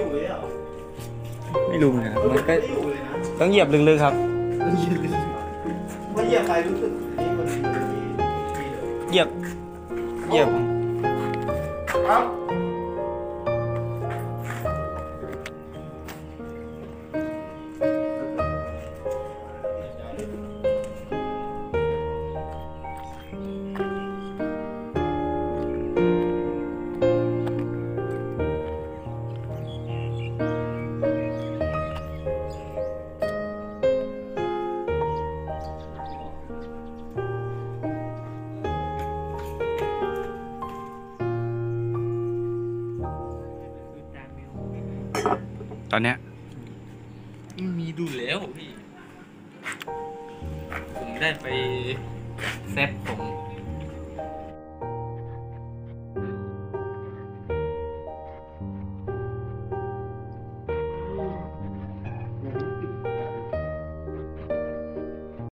อยู่เลยเหรอไม่รู้เหมือนกันครับมันก็ไม่อยู่เลยนะต้องเหยียบลึกๆครับว่าเหยียบไปรู้สึกนี่มันมีมีเลยเหยียบ เหยียบ ครับ ตอนเนี้ยมันมีดูแล้วพี่ ผมได้ไปเซฟของ